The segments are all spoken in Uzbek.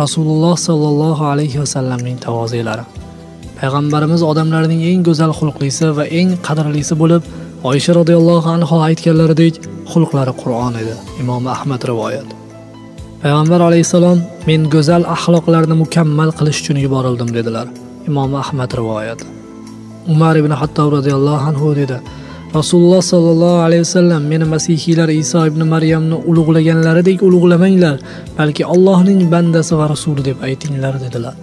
rasululloh sollallohu alayhi vasallamning tavozilari payg'ambarimiz odamlarning eng go'zal xulqlisi va eng qadrlisi bo'lib oysha roziyallohu anhu aytganlaridek xulqlari qur'on edi imom ahmad rivoyat. Payg'ambar alayhissalom men go'zal axloqlarni mukammal qilish uchun yuborildim dedilar imom ahmad rivoyat. Umar ibn hattob roziyallohu anhu dedi rasululloh sollallohu alayhi vasallam meni masihiylar iso ibn maryamni ulug'laganlaridek ulug'lamanglar balki allohning bandasi va rasuli deb aytinglar dedilar.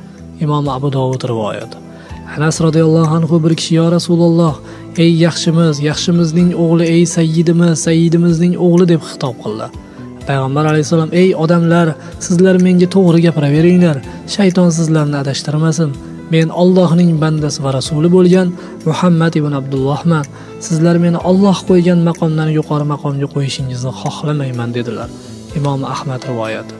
Imom abu dovud rivoyat. Anas roziyallohu anhu bir kishi yo rasululloh ey yaxshimiz yaxshimizning o'g'li ey sayyidimiz sayyidimizning o'g'li deb xitob qildi. Payg'ambar alayhissalom ey odamlar sizlar menga to'g'ri gapiraveringlar shayton sizlarni adashtirmasin. Men Allohning bandasi va rasuli bo'lgan muhammad ibn abdullohman sizlar meni Alloh qo'ygan maqomdan yuqori maqomga qo'yishingizni xohlamayman dedilar imom ahmad rivoyati.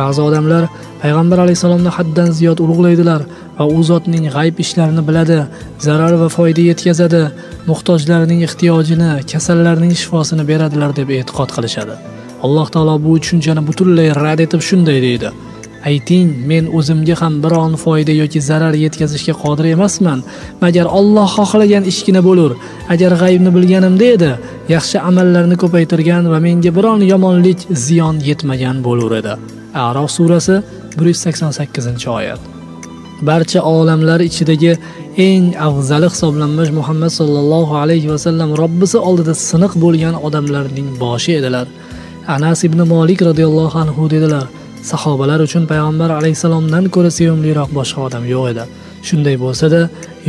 Ba'zi odamlar payg'ambar alayhisalomni haddan ziyod ulug'laydilar va u zotning g'ayb ishlarini biladi zarar va foyda yetkazadi muhtojlarning ehtiyojini kasallarning shifosini beradilar deb e'tiqod qilishadi. Alloh taolo bu tushunchani butunlay rad etib shunday deydi. Ayting men o'zimga ham biron foyda yoki zarar yetkazishga qodir emasman. Magar olloh xohlagan ishgina bo'lur agar g'aybni bilganimda edi yaxshi amallarni ko'paytirgan va menga biron yomonlik ziyon yetmagan bo'lur edi. Arof surasi bir yuz sakson sakkizinchi oyat. Barcha olamlar ichidagi eng afzali hisoblanmish muhammad sollallohu alayhi vasallam robbisi oldida siniq bo'lgan odamlarning boshi edilar. Anas ibn molik roziyallohu anhu dedilar sahobalar uchun payg'ambar alayhissalomdan ko'ra sevimliroq boshqa odam yo'q edi. Shunday bo'lsada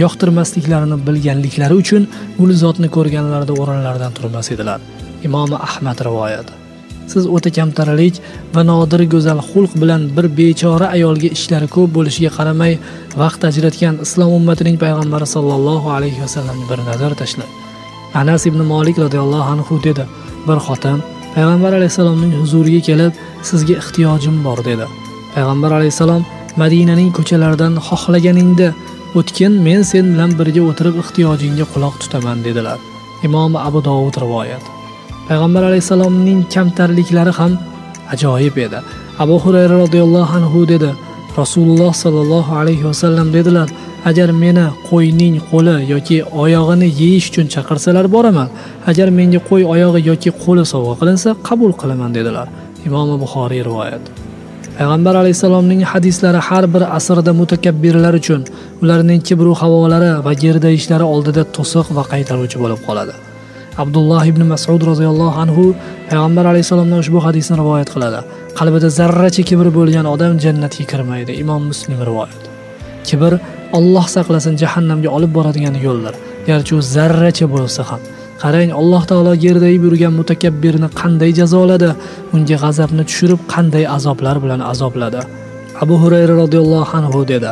yoqtirmasliklarini bilganliklari uchun ul zotni ko'rganlarida o'rinlaridan turmas edilar. Imom ahmad rivoyati siz o'ta kamtaralik va nodir go'zal xulq bilan bir bechora ayolga ishlari ko'p bo'lishiga qaramay vaqt ajratgan islom ummatining payg'ambari sollallohu alayhi vasallamga bir nazar tashlang anas ibn molik roziyallohu anhu dedi bir xotin payg'ambar alayhissalomning huzuriga kelib sizga ehtiyojim bor dedi. Payg'ambar alayhissalom madinaning ko'chalaridan xohlaganingda o'tgin men sen bilan birga o'tirib ehtiyojingga quloq tutaman dedilar. Imom abu dovud rivoyat. Payg'ambar alayhissalomning kamtarliklari ham ajoyib edi. Abu hurayra roziyallohu anhu dedi rasululloh sollallohu alayhi vasallam dedilar agar meni qo'yning qo'li yoki oyog'ini yeyish uchun chaqirsalar boraman agar menga qo'y oyog'i yoki qo'li sovg'a qilinsa qabul qilaman dedilar. Imomi buxoriy rivoyat. Payg'ambar alayhissalomning hadislari har bir asrda mutakabbirlar uchun ularning kibru havolari va gerdayishlari oldida to'siq va qaytaruvchi bo'lib qoladi. Abdulloh ibn masud roziyallohu anhu payg'ambar alayhissalomdan ushbu hadisni rivoyat qiladi. Qalbida zarracha kibr bo'lgan odam jannatga kirmaydi. Imom muslim rivoyat. Kibr olloh saqlasin jahannamga olib boradigan yo'llar. Garchi u zarracha bo'lsa ham. Qarang alloh taolo yerda yurgan mutakabbirni qanday jazoladi? Unga g'azabni tushirib qanday azoblar bilan azobladi? Abu hurayra roziyallohu anhu dedi.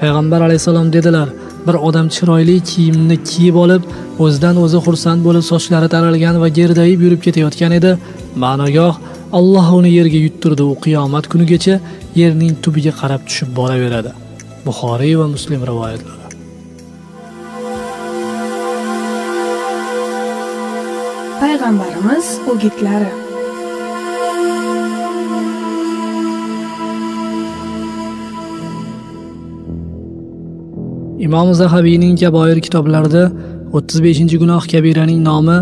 Payg'ambar alayhissalom dedilar bir odam chiroyli kiyimni kiyib olib o'zidan o'zi xursand bo'lib sochlari taralgan va gerdayib yurib ketayotgan edi. Ma'nogoh alloh uni yerga yuttirdi u qiyomat kunigacha yerning tubiga qarab tushib boraveradi. Buxoriy va muslim rivoyatlari. Payg'ambarimiz o'gitlari. Imom zahabiyning kaboir kitoblarida 35 gunoh kabiraning nomi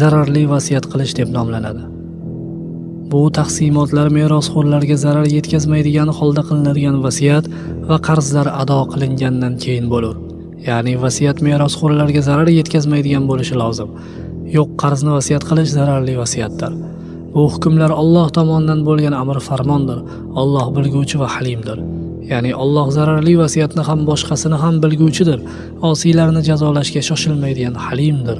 zararli vasiyat qilish deb nomlanadi bu taqsimotlar merosxo'rlarga zarar yetkazmaydigan holda qilinadigan vasiyat va qarzlar ado qilingandan keyin bo'lur. Ya'ni vasiyat merosxo'rlarga zarar yetkazmaydigan bo'lishi lozim. Yo'q qarzni vasiyat qilish zararli vasiyatdir. Bu hukmlar Alloh tomonidan bo'lgan amr farmondir Alloh bilguvchi va halimdir. Ya'ni Alloh zararli vasiyatni ham boshqasini ham bilguvchidir osiylarni jazolashga shoshilmaydigan halimdir.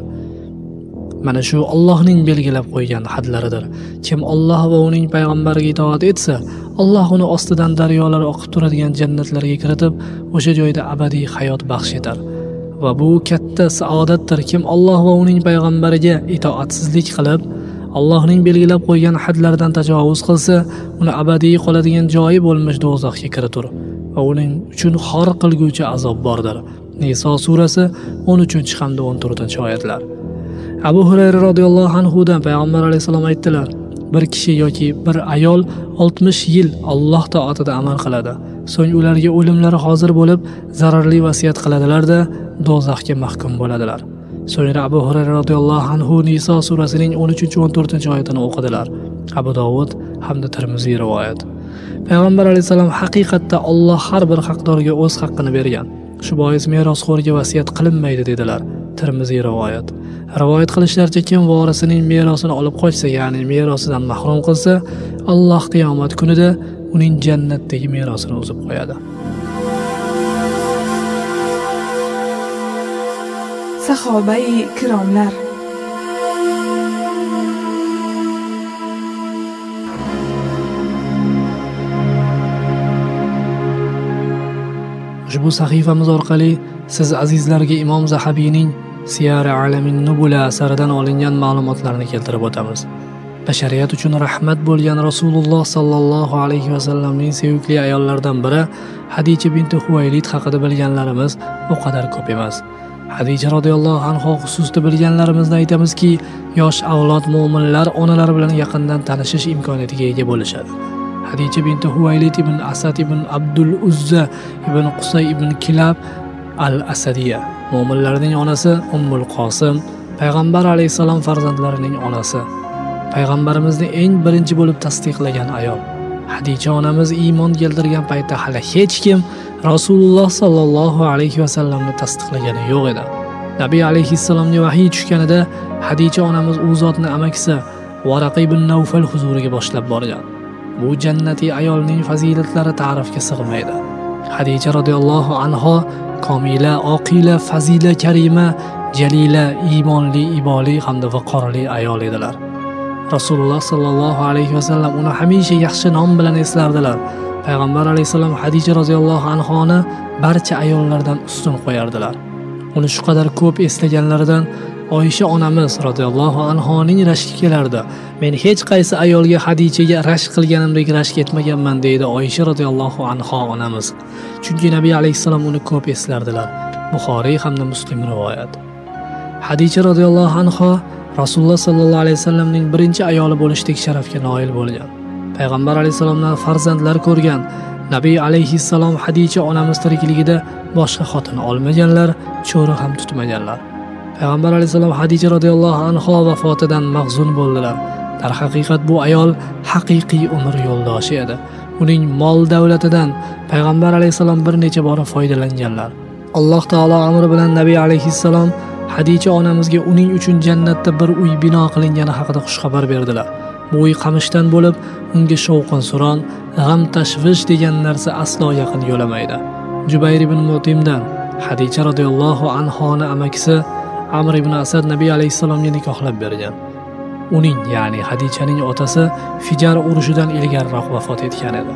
Mana shu Allohning belgilab qo'ygan hadlaridir. Kim Alloh va uning payg'ambariga itoat etsa Alloh uni ostidan daryolar oqib turadigan jannatlarga kiritib o'sha joyda abadiy hayot baxsh etar. Va bu katta saodatdir. Kim Alloh va uning payg'ambariga itoatsizlik qilib Allohning belgilab qo'ygan hadlaridan tajovuz qilsa uni abadiy qoladigan joyi bo'lmish do'zaxga kiritur va uning uchun xor qilguvchi azob bordir. Niso surasi 13 hamda 14 oyatlar. Abu Hurayra radhiyallohu anhudan payg'ambar alayhissalom aytdilar bir kishi yoki bir ayol 60 yil Alloh toatida amal qiladi. So'ng ularga o'limlari hozir bo'lib zararli vasiyat qiladilarda do'zaxga mahkum bo'ladilar. So'ngra abu hurayra roziyallohu anhu niso surasining 13-14 oyatini o'qidilar. Abu dovud hamda termiziy rivoyat. Payg'ambar alayhissalom haqiqatda olloh har bir haqdorga o'z haqqini bergan. Shu bois merosxo'rga vasiyat qilinmaydi dedilar. Termiziy rivoyat. Rivoyat qilishlaricha kim vorisining merosini olib qochsa ya'ni merosidan mahrum qilsa alloh qiyomat kunida uning jannatdagi merosini uzib qo'yadi. Sahobai kiromlar. Ushbu sahifamiz orqali siz azizlarga imom zahabiyning siyari alamin nubula asaridan olingan ma'lumotlarni keltirib o'tamiz. Bashariyat uchun rahmat bo'lgan rasululloh sollallohu alayhi vasallamning sevimli ayollaridan biri hadicha binti huvaylid haqida bilganlarimiz u qadar ko'p emas. Hadicha roziyallohu anhu xususida bilganlarimizni aytamizki yosh avlod mo'minlar onalari bilan yaqindan tanishish imkoniyatiga ega bo'lishadi. Hadicha binti huvaylid ibn asad ibn abdul uzza ibn qusay ibn kilab al asadiya mo'minlarning onasi ummul qosim payg'ambar alayhissalom farzandlarining onasi. Payg'ambarimizni eng birinchi bo'lib tasdiqlagan ayol. Hadicha onamiz iymon keltirgan paytda hali hech kim rasululloh sollallohu alayhi vasallamni tasdiqlagani yo'q edi. Nabiy alayhissalomga vahiy tushganida hadicha onamiz u zotni amakisi varaqi ibn navfal huzuriga boshlab borgan. Bu jannatiy ayolning fazilatlari ta'rifga sig'maydi. Hadicha roziyallohu anho komila oqila fazila karima jalila iymonli iboli hamda viqorli ayol edilar. Rasululloh sollallohu alayhi vasallam uni hamisha yaxshi nom bilan eslardilar. Payg'ambar alayhissalom hadicha roziyallohu anhoni barcha ayollardan ustun qo'yardilar. Uni shu qadar ko'p eslaganlaridan oysha onamiz roziyallohu anhoning rashki kelardi men hech qaysi ayolga hadichaga rashk qilganimdek rashk etmaganman deydi oysha roziyallohu anho onamiz. Chunki nabiy alayhissalom uni ko'p eslardilar. Buxoriy hamda muslim rivoyat. Hadicha roziyallohu anho rasululloh sollallohu alayhi vasallamning birinchi ayoli bo'lishdek sharafga noil bo'lgan. Payg'ambar alayhissalomdan farzandlar ko'rgan nabiy alayhissalom hadicha onamiz tirikligida boshqa xotin olmaganlar cho'ri ham tutmaganlar. Payg'ambar alayhissalom hadicha roziyallohu anho vafotidan mahzun bo'ldilar. Darhaqiqat bu ayol haqiqiy umr yo'ldoshi edi. Uning mol davlatidan payg'ambar alayhissalom bir necha bora foydalanganlar. Alloh taolo amri bilan nabiy alayhissalom hadicha onamizga uning uchun jannatda bir uy bino qilingani haqida xushxabar berdilar. Bu uy qamishdan bo'lib unga shovqin suron g'am tashvish degan narsa aslo yaqin yo'lamaydi. Jubayr ibn mutimdan hadicha roziyallohu anhoni amakisi amr ibn asad nabiy alayhissalomga nikohlab bergan. Uning ya'ni hadichaning otasi fijar urushidan ilgariroq vafot etgan edi.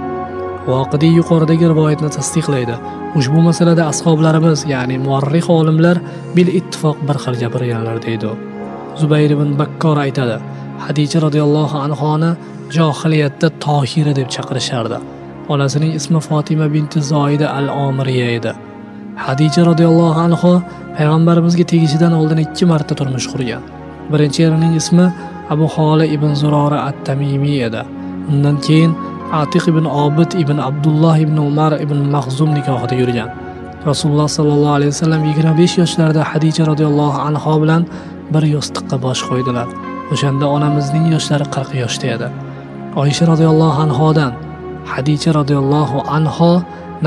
Voqidiy yuqoridagi rivoyatni tasdiqlaydi. Ushbu masalada ashoblarimiz ya'ni muarrih olimlar bil ittifoq bir xil gapirganlar deydi zubayr ibn bakkor aytadi hadicha roziyallohu anhoni johiliyatda tohira deb chaqirishardi. Onasining ismi fotima binti zoida al omiriya edi. Hadicha roziyallohu anhu payg'ambarimizga tegishidan oldin ikki marta turmush qurgan. Birinchi erining ismi abu xoli ibn zurora at tamimiy edi. Undan keyin atiq ibn obid ibn abdulloh ibn umar ibn mahzum nikohida yurgan. Rasululloh sollallohu alayhi vasallam yigirma besh yoshlarida hadicha roziyallohu anho bilan bir yostiqqa bosh qo'ydilar. O'shanda onamizning yoshlari qirq yoshda edi. Oysha roziyallohu anhodan hadicha roziyallohu anho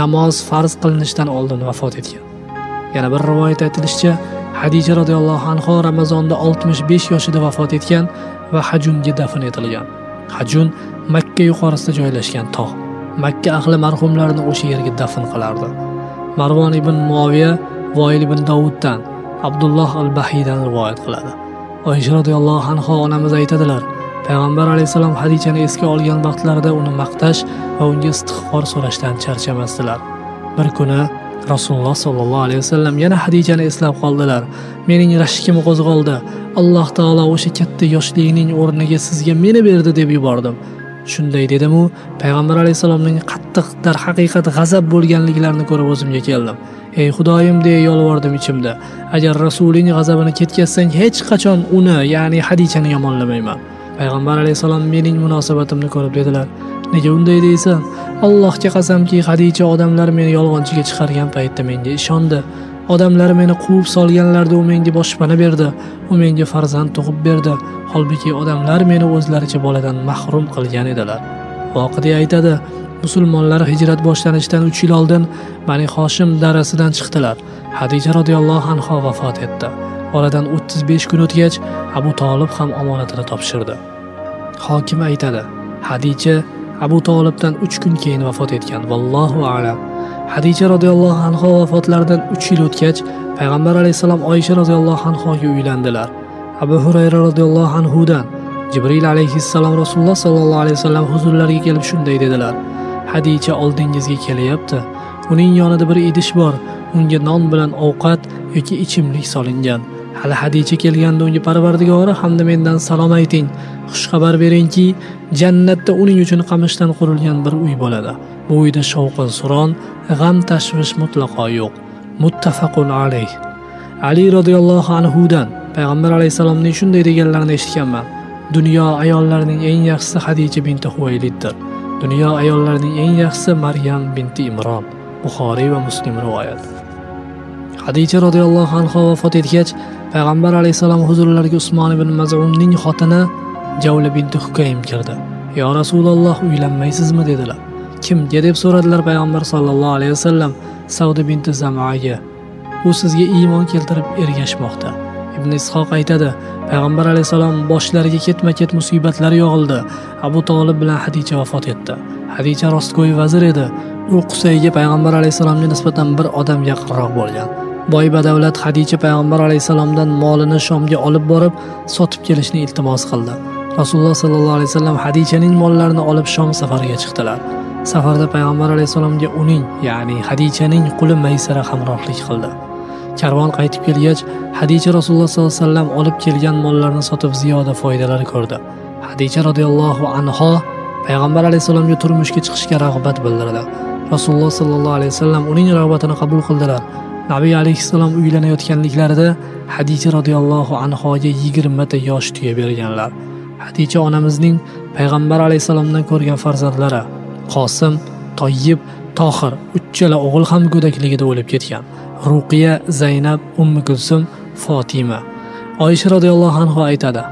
namoz farz qilinishidan oldin vafot etgan. Yana bir rivoyat aytilishicha hadisha roziyallohu anhu ramazonda 65 yoshida vafot etgan va hajunga dafn etilgan. Hajun makka yuqorisida joylashgan tog' makka ahli marhumlarni o'sha yerga dafn qilardi. Marvon ibn muoviya voil ibn davuddan abdulloh al bahiydan rivoyat qiladi. Oysha roziyallohu anhu onamiz aytadilar payg'ambar alayhissalom hadichani esga olgan vaqtlarida uni maqtash va unga istig'for so'rashdan charchamasdilar. Bir kuni rasululloh sollallohu alayhi vasallam yana hadijani eslab qoldilar. Mening rashkim qo'zg'oldi. Alloh taolo o'sha katta yoshligining o'rniga sizga meni berdi deb yubordim. Shunday dedimu payg'ambar alayhissalomning qattiq darhaqiqat g'azab bo'lganliklarini ko'rib o'zimga keldim. Ey xudoyim deya yolvordim ichimda. Agar rasuling g'azabini ketkazsang hech qachon uni ya'ni hadichani yomonlamayman. Payg'ambar alayhissalom mening munosabatimni ko'rib dedilar. Nega unday deysan? Allohga qasamki hadicha odamlar meni yolg'onchiga chiqargan paytda menga ishondi. Odamlar meni quvib solganlarida u menga boshpana berdi. U menga farzand tug'ib berdi. Holbuki odamlar meni o'zlaricha boladan mahrum qilgan edilar. Voqida aytadi. Musulmonlar hijrat boshlanishidan uch yil oldin bani hoshim darasidan chiqdilar. Hadija roziyallohu anho vafot etdi. Oradan o'ttiz besh kun o'tgach abu tolib ham omonatini topshirdi. Hokim aytadi hadicha abu tolibdan uch kun keyin vafot etgan. Vallohu alam. Hadicha roziyallohu anhu vafotlaridan uch yil o'tgach payg'ambar alayhissalom oysha roziyallohu anhoga uylandilar. Abu hurayra roziyallohu anhudan jibril alayhissalom rasululloh sollallohu alayhi vasallam huzurlariga kelib shunday dedilar. Hadicha oldingizga kelyapti. Uning yonida bir idish bor. Unga non bilan ovqat yoki ichimlik solingan. Hali hadicha kelganda unga parvardigori hamda mendan salom ayting. Xushxabar beringki jannatda uning uchun qamishdan qurilgan bir uy bo'ladi. Bu uyda shovqin suron g'am tashvish mutlaqo yo'q. Muttafaqun alayh. Ali roziyallohu anhudan payg'ambar alayhissalomning shunday deganlarini eshitganman. Dunyo ayollarining eng yaxshisi hadija binti huvayliddir dunyo ayollarining eng yaxshisi maryam binti imron. Buxoriy va muslim rivoyat. Hadija roziyallohu anhu vafot etgach payg'ambar alayhissalom huzurlariga usmon ibn mazumning xotini javla binti hukaym kirdi. Yo rasululloh uylanmaysizmi? dedilar. Kimga? deb so'radilar payg'ambar sollallohu alayhi vasallam savdi binti zamoaga u sizga iymon keltirib ergashmoqda. Ibn ishoq aytadi payg'ambar alayhissalom boshlariga ketma ket musibatlar yog'ildi. Abu tolib bilan hadicha vafot etdi. Hadicha rostgo'y vazir edi. U qusayga payg'ambar alayhissalomga nisbatan bir odam yaqinroq bo'lgan. Boy badavlat hadicha payg'ambar alayhissalomdan molini shomga olib borib sotib kelishni iltimos qildi. Rasululloh sollallohu alayhi vasallam hadichaning mollarini olib shom safariga chiqdilar. Safarda payg'ambar alayhissalomga uning ya'ni hadichaning quli maysara hamrohlik qildi. Karvon qaytib kelgach hadicha rasululloh sollallohu alayhi vasallam olib kelgan mollarni sotib ziyoda foydalar ko'rdi. Hadicha roziyallohu anho payg'ambar alayhissalomga turmushga chiqishga rag'bat bildirdi. Rasululloh sollallohu alayhi vasallam uning rag'batini qabul qildilar. Nabiy alayhissalom uylanayotganliklarida hadicha roziyallohu anhoga yigirmata yosh tuya berganlar. Hadicha onamizning payg'ambar alayhissalomdan ko'rgan farzandlari qosim toyib tohir uchchala o'g'il ham go'dakligida o'lib ketgan. Ruqiya zaynab ummi kulsum fotima. Oysha roziyallohu anhu aytadi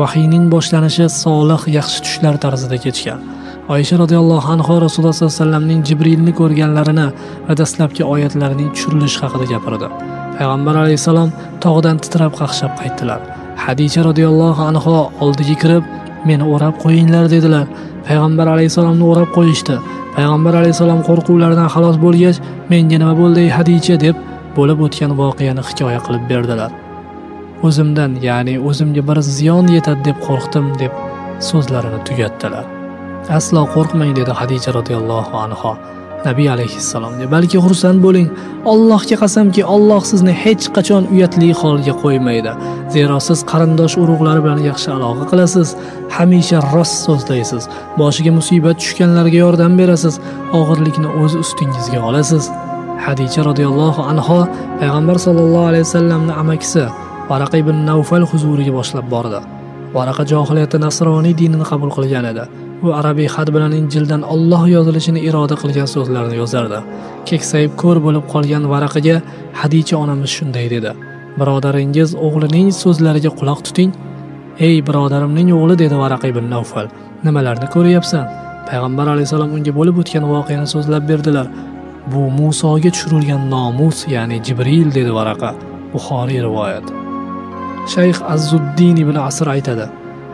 vahiyning boshlanishi solih yaxshi tushlar tarzida kechgan. Oysha roziyallohu anhu rasululloh sollallohu alayhi vasallamning jibrilni ko'rganlarini va dastlabki oyatlarining tushirilishi haqida gapirdi. Payg'ambar alayhissalom tog'dan titrab qaqshab qaytdilar. Hadisha roziyallohu anhu oldiga kirib meni o'rab qo'yinglar dedilar. Payg'ambar alayhissalomni o'rab qo'yishdi. Payg'ambar alayhissalom qo'rquvlaridan xalos bo'lgach menga nima bo'ldi ey hadicha deb bo'lib o'tgan voqeani hikoya qilib berdilar. O'zimdan ya'ni o'zimga bir ziyon yetadi deb qo'rqdim deb so'zlarini tugatdilar. Aslo qo'rqmang dedi hadicha roziyallohu anhu nabiy alayhissalomga. Balki xursand bo'ling. Allohga qasamki olloh sizni hech qachon uyatli holga qo'ymaydi. Zero siz qarindosh urug'lar bilan yaxshi aloqa qilasiz. Hamisha rost so'zlaysiz. Boshiga musibat tushganlarga yordam berasiz. Og'irlikni o'z ustingizga olasiz. Hadicha roziyallohu anhu payg'ambar sollallohu alayhi vasallamni amakisi varaqa ibn navfal huzuriga boshlab bordi. Varaqa johiliyatda nasroniy dinini qabul qilgan edi. U arabiy xat bilan injildan olloh yozilishini iroda qilgan so'zlarni yozardi. Keksayib ko'r bo'lib qolgan varaqaga hadicha onamiz shunday dedi. Birodaringiz o'g'lining so'zlariga quloq tuting. Ey birodarimning o'g'li dedi varaqa ibn navfal nimalarni ko'ryapsan? Payg'ambar alayhissalom unga bo'lib o'tgan voqeani so'zlab berdilar. Bu musoga tushirilgan nomus ya'ni jibril dedi varaqa. Buxoriy rivoyat. Shayx azuddin ibn asr aytadi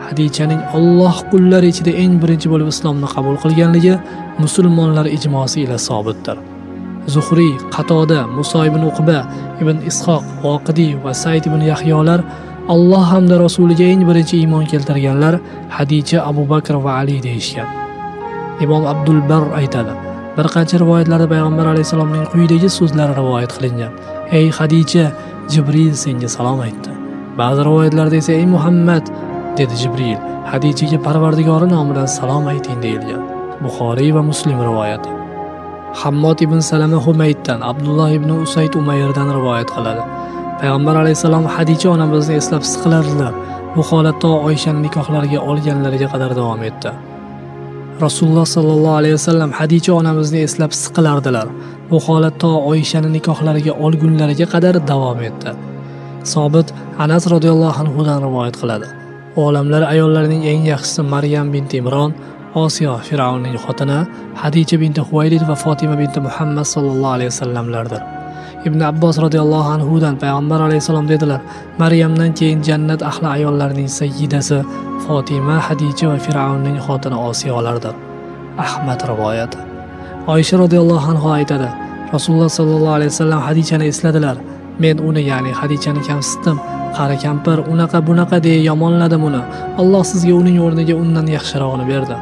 hadichaning olloh qullari ichida eng birinchi bo'lib islomni qabul qilganligi musulmonlar ijmosi ila sobitdir. Zuhriy qatoda muso ibn uqba ibn ishoq voqidiy va Said ibn yahyolar alloh hamda rasuliga eng birinchi iymon keltirganlar hadicha abu bakr va ali deyishgan. Imom abdul bar aytadi bir qancha rivoyatlarda payg'ambar alayhissalomning quyidagi so'zlari rivoyat qilingan. Ey hadicha jibril senga salom aytdi. Ba'zi rivoyatlarda esa ey muhammad dedi jibril hadichaga parvardigori nomidan salom ayting deyilgan. Buxoriy va muslim rivoyati. Hammod ibn salama humayddan abdulloh ibn usayd umayrdan rivoyat qiladi. Payg'ambar alayhissalom hadicha onamizni eslab siqilardilar bu holat to oyshani nikohlariga olganlariga qadar davom etdi. Rasululloh sollallohu alayhi vasallam hadicha onamizni eslab siqilardilar. Bu holat to oyshani nikohlariga olgunlariga qadar davom etdi. Sobit anas roziyallohu anhudan rivoyat qiladi. Olamlar ayollarining eng yaxshisi maryam binti imron osiyo fir'avnning xotini hadicha binti huvaylid va fotima binti muhammad sollallohu alayhi vasallamlardir. Ibn abbos roziyallohu anhudan payg'ambar alayhissalom dedilar maryamdan keyin jannat ahli ayollarining sayyidasi fotima hadicha va fir'avnning xotini osiyolardir. Ahmad rivoyati. Oysha roziyallohu anhu aytadi rasululloh sollallohu alayhi vasallam hadichani esladilar. Men uni ya'ni hadichani kamsitdim. Qari kampir unaqa bunaqa deya yomonladim uni alloh sizga uning o'rniga undan yaxshirog'ini berdi.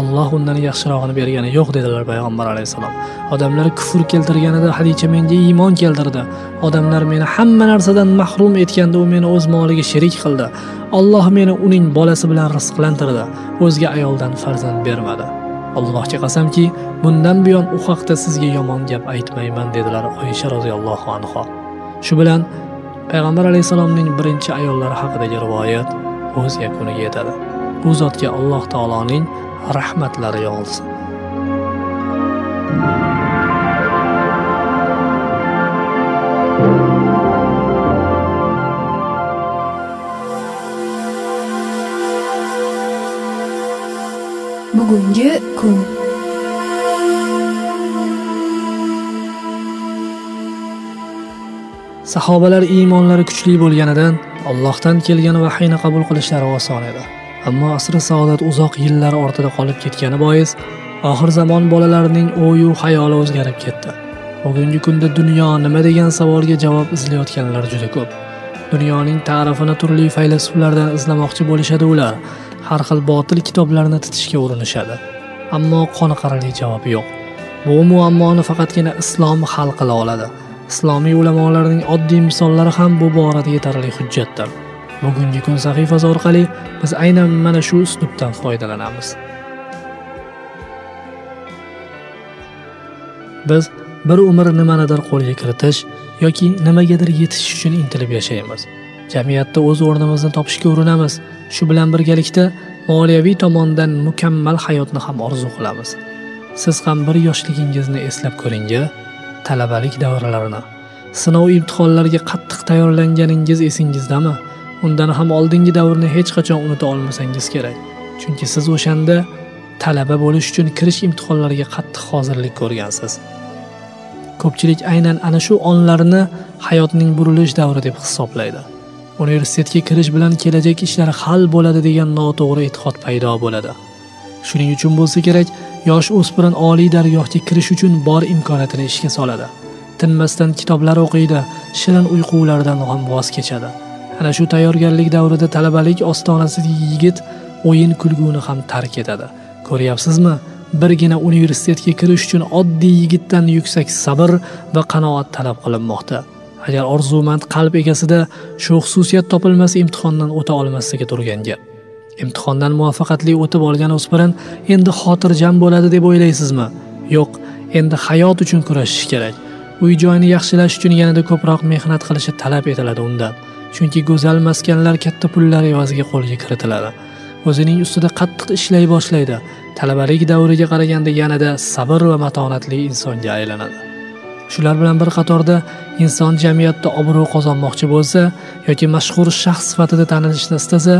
Alloh undan yaxshirog'ini bergani yo'q dedilar payg'ambar alayhissalom. Odamlar kufr keltirganida hadicha menga iymon keltirdi. Odamlar meni hamma narsadan mahrum etganda u meni o'z moliga sherik qildi. Alloh meni uning bolasi bilan rizqlantirdi. O'zga ayoldan farzand bermadi. Allohga qasamki bundan buyon u haqda sizga yomon gap aytmayman dedilar oysha roziyallohu anhu shu bilan payg'ambar alayhissalomning birinchi ayollari haqidagi rivoyat o'z yakuniga yetadi. Bu zotga alloh taoloning rahmatlari yog'ilsin. Bugungi kun. Sahobalar iymonlari kuchli bo'lganidan allohdan kelgan vahiyni qabul qilishlari oson edi. Ammo asri saodat uzoq yillar ortida qolib ketgani bois oxir zamon bolalarining o'yu xayoli o'zgarib ketdi. Bugungi kunda dunyo nima degan savolga javob izlayotganlar juda ko'p. Dunyoning ta'rifini turli faylasuflardan izlamoqchi bo'lishadi ular. Har xil botil kitoblarni titishga urinishadi. Ammo qoniqarli javob yo'q. Bu muammoni faqatgina islom hal qila oladi. Islomiy ulamolarning oddiy misollari ham bu borada yetarli hujjatdir. Bugungi kun sahifasi orqali biz aynan mana shu uslubdan foydalanamiz. Biz bir umr nimanidir qo'lga kiritish yoki nimagadir yetish uchun intilib yashaymiz. Jamiyatda o'z o'rnimizni topishga urinamiz. Shu bilan birgalikda moliyaviy tomondan mukammal hayotni ham orzu qilamiz. Siz ham bir yoshligingizni eslab ko'ring talabalik davrlarini sinov imtihonlarga qattiq tayyorlanganingiz esingizdami? Undan ham oldingi davrni hech qachon unuta olmasangiz kerak. Chunki siz o'shanda talaba bo'lish uchun kirish imtihonlariga qattiq hozirlik ko'rgansiz. Ko'pchilik aynan ana shu onlarni hayotning burilish davri deb hisoblaydi. Universitetga kirish bilan kelajak ishlari hal bo'ladi degan noto'g'ri e'tiqod paydo bo'ladi. Shuning uchun bo'lsa kerak yosh o'spirin oliy dargohga kirish uchun bor imkoniyatini ishga soladi. Tinmasdan kitoblar o'qiydi shirin uyqulardan ham voz kechadi. Ana shu tayyorgarlik davrida talabalik ostonasidagi yigit o'yin kulguni ham tark etadi. Ko'ryapsizmi? Birgina universitetga kirish uchun oddiy yigitdan yuksak sabr va qanoat talab qilinmoqda. Agar orzumand qalb egasida shu xususiyat topilmasa imtihondan o'ta olmasligi turgan gap. Imtihondan muvaffaqiyatli o'tib olgan o'spirin endi xotirjam bo'ladi deb o'ylaysizmi? Yo'q endi hayot uchun kurashish kerak. Uy joyini yaxshilash uchun yanada ko'proq mehnat qilishi talab etiladi undan. Chunki go'zal maskanlar katta pullar evaziga qo'lga kiritiladi. O'zining ustida qattiq ishlay boshlaydi. Talabalik davriga qaraganda yanada sabr va matonatli insonga aylanadi. Shular bilan bir qatorda inson jamiyatda obro' qozonmoqchi bo'lsa yoki mashhur shaxs sifatida tanilishni istasa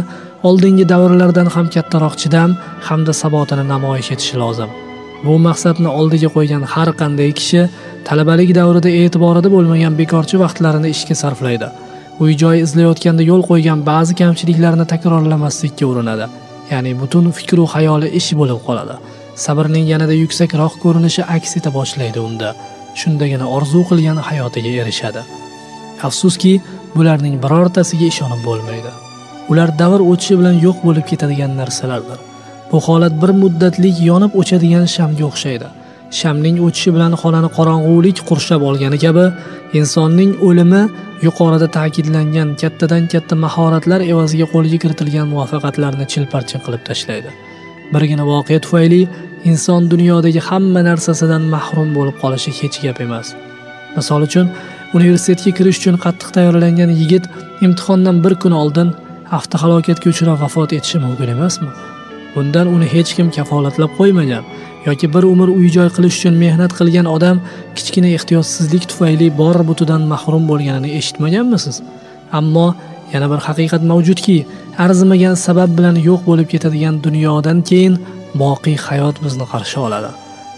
oldingi davrlardan ham kattaroq chidam hamda sabotini namoyish etishi lozim. Bu maqsadni oldiga qo'ygan har qanday kishi talabalik davrida e'tiborida bo'lmagan bekorchi vaqtlarini ishga sarflaydi. Uy joy izlayotganda yo'l qo'ygan ba'zi kamchiliklarni takrorlamaslikka urinadi. Ya'ni butun fikru xayoli ish bo'lib qoladi. Sabrning yanada yuksakroq ko'rinishi aks eta boshlaydi unda. Shundagina orzu qilgan hayotiga erishadi. Afsuski bularning birortasiga ishonib bo'lmaydi. Ular davr o'tishi bilan yo'q bo'lib ketadigan narsalardir. Bu holat bir muddatlik yonib o'chadigan shamga o'xshaydi. Shamning o'tishi bilan xonani qorong'ulik qurshab olgani kabi insonning o'limi yuqorida ta'kidlangan kattadan katta mahoratlar evaziga qo'lga kiritilgan muvaffaqiyatlarni chilparchin qilib tashlaydi. Birgina voqea tufayli inson dunyodagi hamma narsasidan mahrum bo'lib qolishi hech gap emas. Misol uchun universitetga kirish uchun qattiq tayyorlangan yigit imtihondan bir kun oldin avtohalokatga uchrab vafot etishi mumkin emasmi? Bundan uni hech kim kafolatlab qo'ymagan yoki bir umr uy joy qilish uchun mehnat qilgan odam kichkina ehtiyotsizlik tufayli bor butidan mahrum bo'lganini eshitmaganmisiz? Ammo yana bir haqiqat mavjudki arzimagan sabab bilan yo'q bo'lib ketadigan dunyodan keyin boqiy hayot bizni qarshi oladi.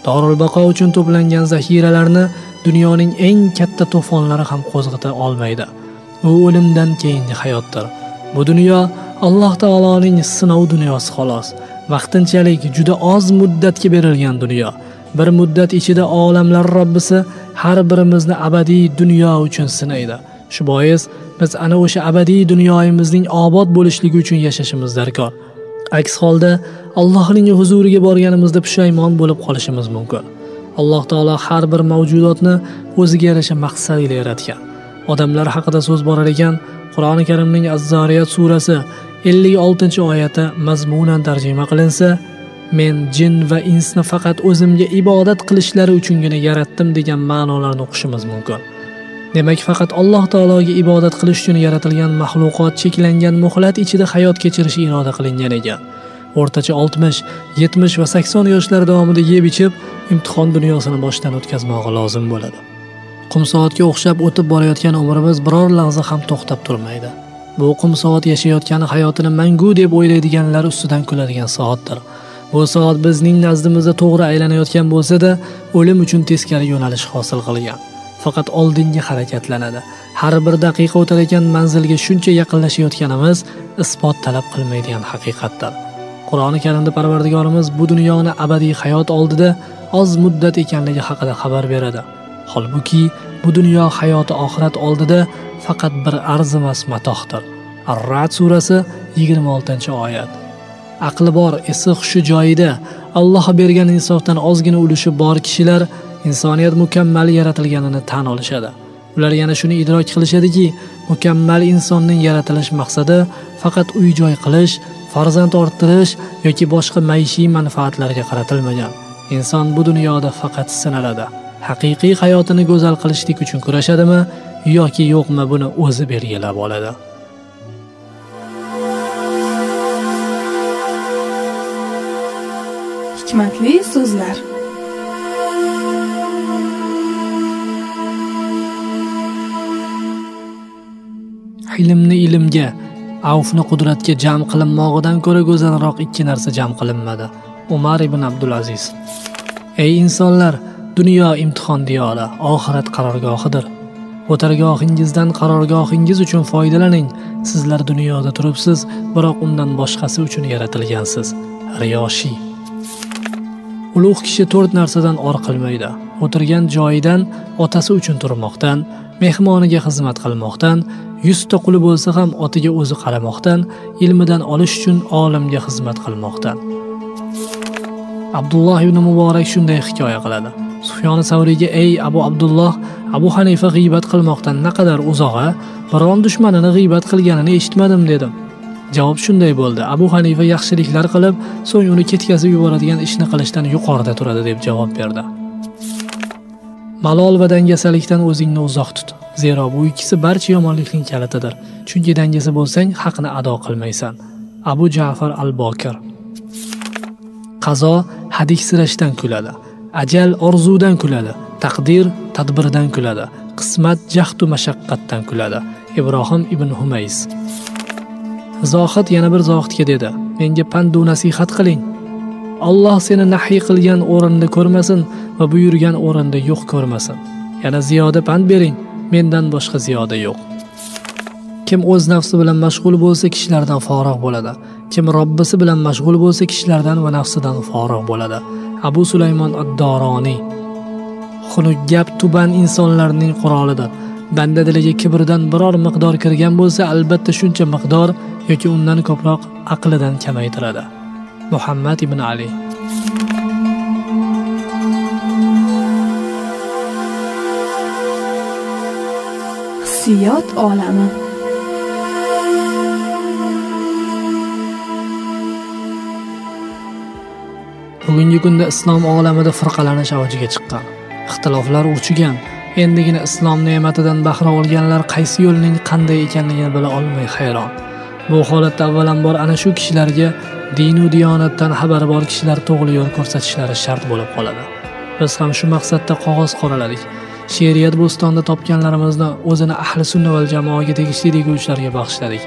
Dorul baqo uchun to'plangan zaxiralarni dunyoning eng katta to'fonlari ham qo'zg'ata olmaydi. U o'limdan keyingi hayotdir. Bu dunyo alloh taoloning sinov dunyosi xolos. Vaqtinchalik juda oz muddatga berilgan dunyo. Bir muddat ichida olamlar robbisi har birimizni abadiy dunyo uchun sinaydi. Shu bois biz ana o'sha abadiy dunyoyimizning obod bo'lishligi uchun yashashimiz darkor. Aks holda allohning huzuriga borganimizda pushaymon bo'lib qolishimiz mumkin. Alloh taolo har bir mavjudotni o'ziga yarasha maqsad ila yaratgan. Odamlar haqida so'z borar ekan qur'oni karimning azzoriyat surasi 56 oyati mazmunan tarjima qilinsa men jin va insni faqat o'zimga ibodat qilishlari uchungina yaratdim degan ma'nolarni o'qishimiz mumkin. Demak faqat alloh taologa ibodat qilish uchun yaratilgan maxluqot cheklangan muhlat ichida hayot kechirish iroda qilingan ekan o'rtacha 60, 70 va 80 yoshlar davomida yeb ichib imtihon dunyosini boshdan o'tkazmog'i lozim bo'ladi. Qum soatga o'xshab o'tib borayotgan umrimiz biror lahza ham to'xtab turmaydi. Bu qum soat yashayotgani hayotini mangu deb o'ylaydiganlar ustidan kuladigan soatdir. Bu soat bizning nazdimizda to'g'ri aylanayotgan bo'lsa-da, o'lim uchun teskari yo'nalish hosil qilgan. Faqat oldinga harakatlanadi. Har bir daqiqa o'tar ekan manzilga shuncha yaqinlashayotganimiz isbot talab qilmaydigan haqiqatdir. Qur'oni Karimda Parvardigorimiz bu dunyoni abadiy hayot oldida oz muddat ekanligi haqida xabar beradi. Holbuki bu dunyo hayoti oxirat oldida faqat bir arzimas matohdir. Ar-Ra'd surasi 26-oyat. aqli bor esi hushi joyida alloh bergan insofdan ozgina ulushi bor kishilar insoniyat mukammal yaratilganini tan olishadi. Ular yana shuni idrok qilishadiki mukammal insonning yaratilish maqsadi faqat uy joy qilish farzand orttirish yoki boshqa maishiy manfaatlarga qaratilmagan. Inson bu dunyoda faqat sinaladi. Haqiqiy hayotini go'zal qilishlik uchun kurashadimi yoki yo'qmi buni o'zi belgilab oladi. Hikmatli so'zlar. Ilmni ilmga avfni qudratga jam qilinmog'idan ko'ra go'zalroq ikki narsa jam qilinmadi. Umar ibn abdulaziz ey insonlar dunyo imtihon diyori oxirat qarorgohidir. O'targohingizdan qarorgohingiz uchun foydalaning. Sizlar dunyoda turibsiz biroq undan boshqasi uchun yaratilgansiz. Riyoshi. Ulug' kishi to'rt narsadan or qilmaydi. O'tirgan joyidan otasi uchun turmoqdan mehmoniga xizmat qilmoqdan yuzta quli bo'lsa ham otiga o'zi qaramoqdan ilmidan olish uchun olimga xizmat qilmoqdan. Abdulloh ibn muborak shunday hikoya qiladi. Sufyoni savriyga ey abu abdulloh abu hanifa g'iybat qilmoqdan naqadar uzoq-a biron dushmanini g'iybat qilganini eshitmadim dedim. Javob shunday bo'ldi. Abu hanifa yaxshiliklar qilib so'ng uni ketkazib yuboradigan ishni qilishdan yuqorida turadi deb javob berdi. Malol va dangasalikdan o'zingni uzoq tut. Zero bu ikkisi barcha yomonlikning kalitidir. Chunki dangasa bo'lsang haqni ado qilmaysan. Abu jafar al bokir qazo hadiksirashdan kuladi. Ajal orzudan kuladi. Taqdir tadbirdan kuladi. Qismat jahdu mashaqqatdan kuladi. Ibrohim ibn humays. Zohid yana bir zohidga dedi. Menga pandu nasihat qiling. Alloh seni nahiy qilgan o'rinda ko'rmasin va buyurgan o'rinda yo'q ko'rmasin. Yana ziyoda pand bering. Mendan boshqa ziyoda yo'q. Kim o'z nafsi bilan mashg'ul bo'lsa kishilardan forig' bo'ladi. Kim robbisi bilan mashg'ul bo'lsa kishilardan va nafsidan forig' bo'ladi. Abu sulaymon ad xunuk gap tuban insonlarning qurolidir. Banda diliga kibrdan biror miqdor kirgan bo'lsa albatta shuncha miqdor yoki undan ko'proq aqlidan kamaytiradi. Muhammad ibn ali. Hissiyot olami. Bugungi kunda islom olamida firqalanish avjiga chiqqan. Ixtiloflar urchigan endigina islom ne'matidan bahra olganlar qaysi yo'lning qanday ekanligini bila olmay hayron. Bu holatda avvalambor ana shu kishilarga dinu diyonatdan xabari bor kishilar to'g'ri yo'l ko'rsatishlari shart bo'lib qoladi. Biz ham shu maqsadda qog'oz qoraladik she'riyat bo'stonida topganlarimizni o'zini ahli sunna val jamoaga tegishli deguvchilarga bag'ishladik.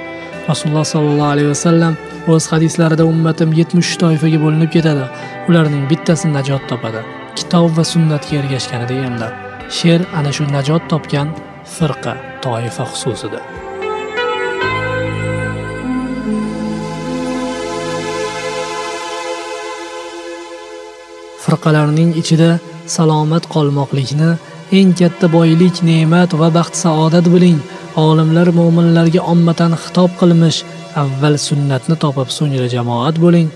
Rasululloh sollallohu alayhi vasallam o'z hadislarida ummatim yetmish uch toifaga bo'linib ketadi. Ularning bittasi najot topadi. Kitob va sunnatga ergashgani deganlar. She'r ana shu najot topgan firqa toifa xususida firqalarning ichida salomat qolmoqlikni eng katta boylik ne'mat va baxt saodat biling olimlar mo'minlarga ommatan xitob qilmish avval sunnatni topib so'ngra jamoat bo'ling.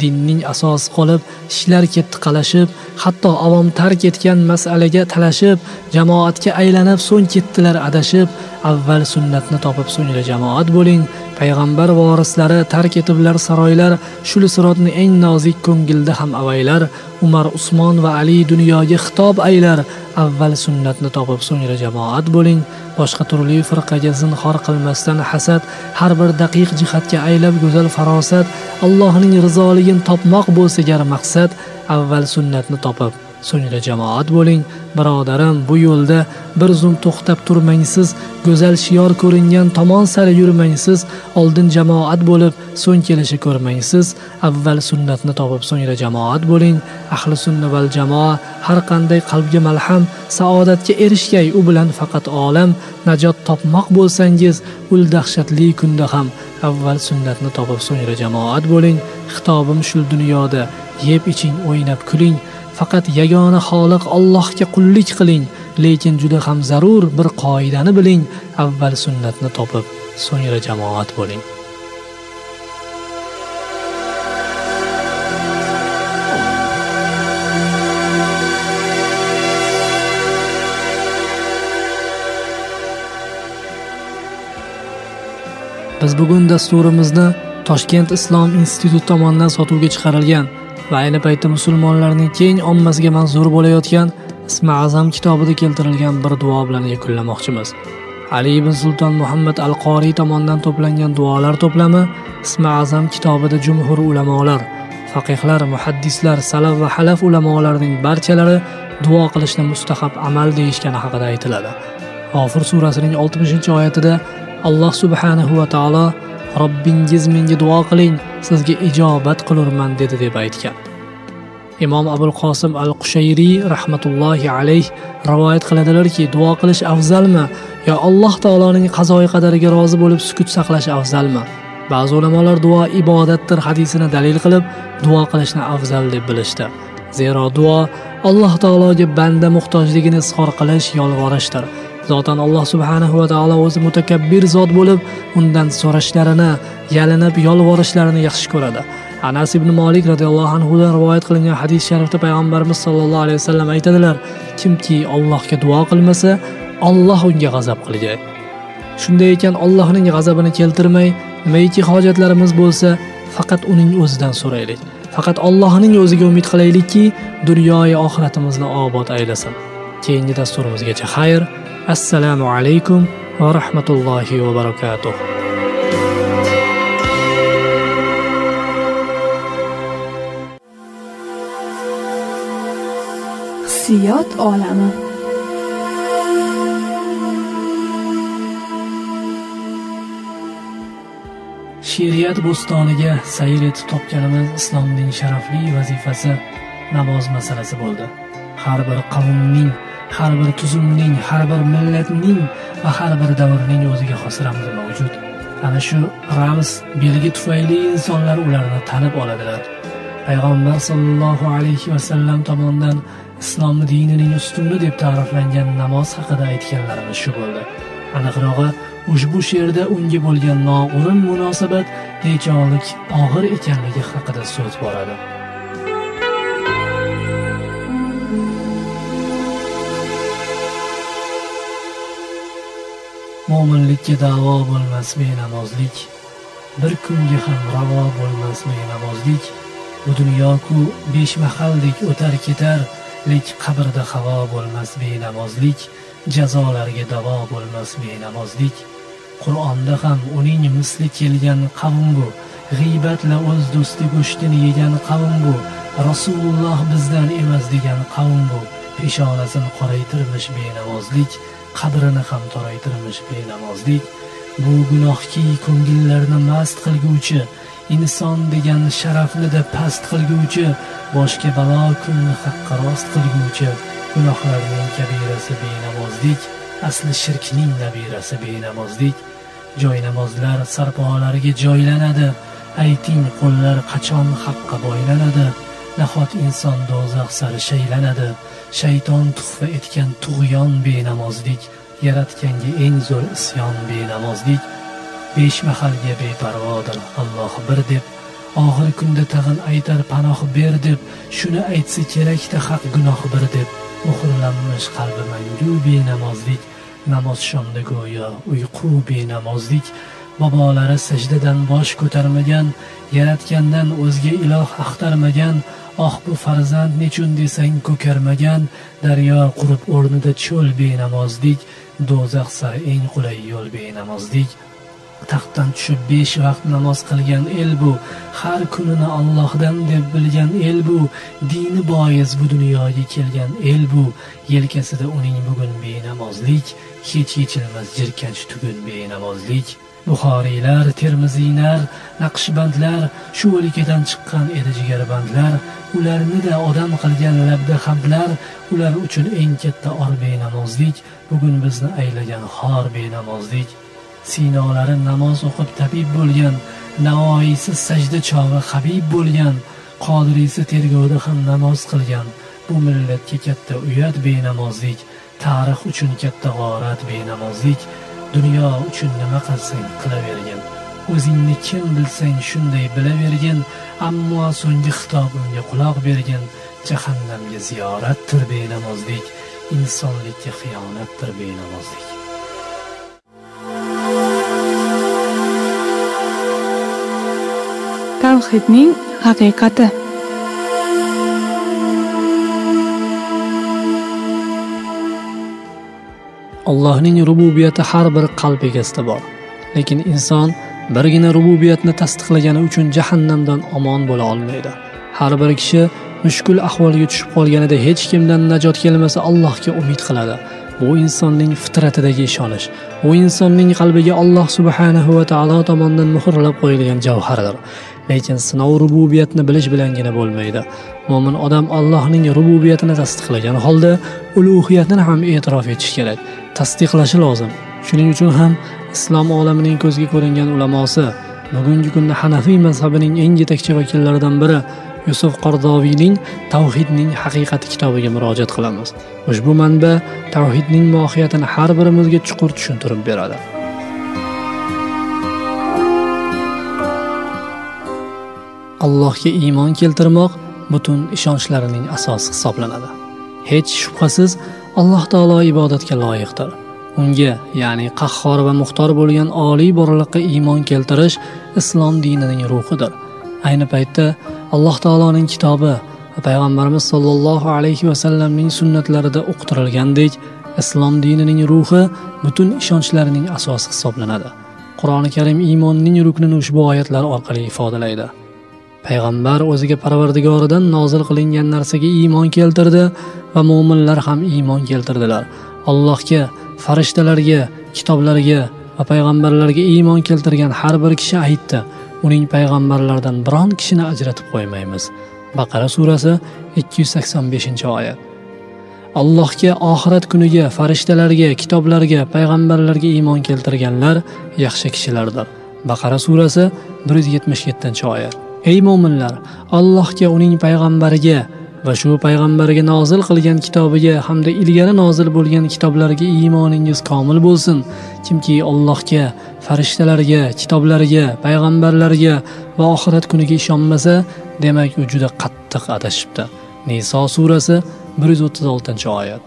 Dinning asosi qolib ishlar ketdi qalashib hatto avom tark etgan masalaga talashib jamoatga aylanib so'ng ketdilar adashib avval sunnatni topib so'ngra jamoat bo'ling. Payg'ambar vorislari tark etiblar saroylar shul sirotni eng nozik ko'ngilda ham avaylar. Umar usmon va ali dunyoga xitob aylar. Avval sunnatni topib so'ngra jamoat bo'ling. Boshqa turli firqaga zinhor qilmasdan hasad har bir daqiq jihatga aylab go'zal farosat allohning rizoligini topmoq bo'lsa gar maqsad avval sunnatni topib so'ngra jamoat bo'ling. Birodarim bu yo'lda bir zum to'xtab turmangsiz go'zal shiyor ko'ringan tomon sari yurmangsiz oldin jamoat bo'lib so'ng kelishi ko'rmangsiz. Avval sunnatni topib so'ngra jamoat bo'ling. Ahli sunna val jamoa har qanday qalbga malham saodatga erishgay u bilan faqat olam najot topmoq bo'lsangiz ul dahshatli kunda ham avval sunnatni topib so'ngra jamoat bo'ling. Xitobim shul dunyoda yeb iching o'ynab kuling. Faqat yagona xoliq Allohga qullik qiling lekin juda ham zarur bir qoidani biling avval sunnatni topib so'ngra jamoat bo'ling. Biz bugun dasturimizni toshkent islom instituti tomonidan sotuvga chiqarilgan. Va ayni paytda musulmonlarning keng ommasiga manzur bo'layotgan ismi azam kitobida keltirilgan bir duo bilan yakunlamoqchimiz. Ali ibn sulton muhammad al qoriy tomonidan to'plangan duolar to'plami ismi azam kitobida jumhur ulamolar faqihlar muhaddislar salaf va halaf ulamolarining barchalari duo qilishni mustahab amal deyishgani haqida aytiladi. G'ofir surasining 60 oyatida alloh subhanahu va taolo robbingiz menga duo qiling sizga ijobat qilurman dedi deb aytgan. Imom abul qosim al qushayriy rahmatullohi alayh rivoyat qiladilarki duo qilish afzalmi? Yo alloh taoloning qazoi qadariga rozi bo'lib sukut saqlash afzalmi? Ba'zi ulamolar duo ibodatdir hadisini dalil qilib duo qilishni afzal deb bilishdi. Zero duo alloh taologa banda muhtojligini izhor qilish yolvorishdir zotan alloh subhanahu va taolo o'zi mutakabbir zot bo'lib undan so'rashlarini yalinib yolvorishlarini yaxshi ko'radi. Anas ibn molik roziyallohu anhudan rivoyat qilingan hadis sharifda payg'ambarimiz sollallohu alayhi vasallam aytadilar kimki allohga duo qilmasa olloh unga g'azab qilgay shunday ekan allohning g'azabini keltirmay nimaiki hojatlarimiz bo'lsa faqat uning o'zidan so'raylik. Faqat allohning o'ziga umid qilaylikki dunyoyu oxiratimizni obod aylasin. Keyingi dasturimizgacha xayr. Assalomu alaykum va rahmatullohi va barakatuh. Hissiyot olami. She'riyat bo'stoniga sayr etib topganimiz islomning sharafli vazifasi namoz masalasi bo'ldi. Har bir qavmning har bir tuzumning har bir millatning va har bir davrning o'ziga xos ramzi mavjud. Ana shu ramz belgi tufayli insonlar ularni tanib oladilar. Payg'ambar sollallohu alayhi vasallam tomonidan islom dinining ustuni deb ta'riflangan namoz haqida aytganlarimiz shu bo'ldi. Aniqrog'i ushbu she'rda unga bo'lgan noo'rin munosabat nechog'lik og'ir ekanligi haqida so'z boradi. Mo'minlikka davo bo'lmas benamozlik bir kunga ham ravo bo'lmas benamozlik bu dunyoku besh mahaldek o'tar ketar lek qabrda havo bo'lmas benamozlik jazolarga davo bo'lmas benamozlik qur'onda ham uning misli kelgan qavm bu g'iybatla o'z do'sti go'shtini yegan qavm bu rasululloh bizdan emas degan qavm bu peshonasini qoraytirmish benamozlik qadrini ham toraytirmish benamozlik bu gunohki ko'ngillarni mast qilguvchi inson degan sharaflida past qilguvchi boshga balo kunni haqqa rost qilguvchi gunohlarning kabirasi benamozlik asli shirkning nabirasi benamozlik joynamozlar sarpolariga joylanadi ayting qo'llar qachon haqqa boylanadi nahot inson do'zax sari shaylanadi shayton tuhfa etgan tug'yon benamozlik yaratganga eng zo'r isyon benamozlik besh mahalga beparvodir. Alloh bir deb oxir kunda tag'in aytar panoh ber deb shuni aytsa kerakda haq gunoh bir deb muhrlanmish qalbi mangu benamozlik namoz shomda go'yo uyqu benamozlik bobolari sajdadan bosh ko'tarmagan yaratgandan o'zga iloh axtarmagan oh bu farzand nechun desang ko'karmagan daryo qurib o'rnida cho'l benamozlik do'zax sari eng qulay yo'l benamozlik taxtdan tushib besh vaqt namoz qilgan el bu har kunini ollohdan deb bilgan el bu dini bois bu dunyoga kelgan el bu yelkasida uning bugun benamozlik hech yechilmas jirkanch tugun benamozlik buxoriylar termiziylar naqshbandlar shu o'lkadan chiqqan edi jigarbandlar ularni-da odam qilgan labda hamdlar ular uchun eng katta or benamozlik bugun bizni aylagan xor benamozlik. Sinolari namoz o'qib tabib bo'lgan navoiysi sajda chog'i habib bo'lgan qodiriysi tergovda ham namoz qilgan. Bu millatga katta uyat benamozlik tarix uchun katta g'orat benamozlik. Dunyo uchun nima qilsang qilavergin. O'zingni kim bilsang shunday bilavergin ammo so'nggi xitobimga quloq bergin. Jahannamga ziyoratdir benamozlik insonlikka xiyonatdir benamozlik tavhidning haqiqati. Allohning rububiyati har bir qalb egasida bor. Lekin inson birgina rububiyatni tasdiqlagani uchun jahannamdan omon bo'la olmaydi. Har bir kishi mushkul ahvolga tushib qolganida hech kimdan najot kelmasa allohga umid qiladi. Bu insonning fitratidagi ishonish bu insonning qalbiga alloh subhanahu va taolo tomonidan muhrlab qo'yilgan javhardir lekin sinov rububiyatni bilish bilangina bo'lmaydi. Mo'min odam allohning rububiyatini tasdiqlagan holda ulug'iyatini ham e'tirof etishi kerak. Tasdiqlashi lozim. Shuning uchun ham islom olamining ko'zga ko'ringan ulamosi bugungi kunda hanafiy mazhabining eng yetakchi vakillaridan biri yusuf qordoviyning tavhidning haqiqati kitobiga murojaat qilamiz. Ushbu manba tavhidning mohiyatini har birimizga chuqur tushuntirib beradi. Allohga iymon keltirmoq butun ishonchlarining asosi hisoblanadi. Hech shubhasiz alloh taolo ibodatga loyiqdir. Unga ya'ni qahhor va muxtor bo'lgan oliy borliqqa iymon keltirish islom dinining ruhidir. Ayni paytda alloh taoloning kitobi va payg'ambarimiz sollallohu alayhi vasallamning sunnatlarida uqtirilgandek islom dinining ruhi butun ishonchlarning asosi hisoblanadi. Qur'oni karim iymonning ruknini ushbu oyatlar orqali ifodalaydi. Payg'ambar o'ziga parvardigoridan nozil qilingan narsaga iymon keltirdi va mo'minlar ham iymon keltirdilar. Allohga farishtalarga kitoblarga va payg'ambarlarga iymon keltirgan har bir kishi aytdi uning payg'ambarlaridan biron kishini ajratib qo'ymaymiz. Baqara surasi 285 oyat. Allohga oxirat kuniga farishtalarga kitoblarga payg'ambarlarga iymon keltirganlar yaxshi kishilardir. Baqara surasi 177 oyat. Ey mo'minlar allohga uning payg'ambariga va shu payg'ambarga nozil qilgan kitobiga hamda ilgari nozil bo'lgan kitoblarga iymoningiz komil bo'lsin. Kimki allohga farishtalarga kitoblarga payg'ambarlarga va oxirat kuniga ishonmasa demak u juda qattiq adashibdi. Niso surasi 136 oyat.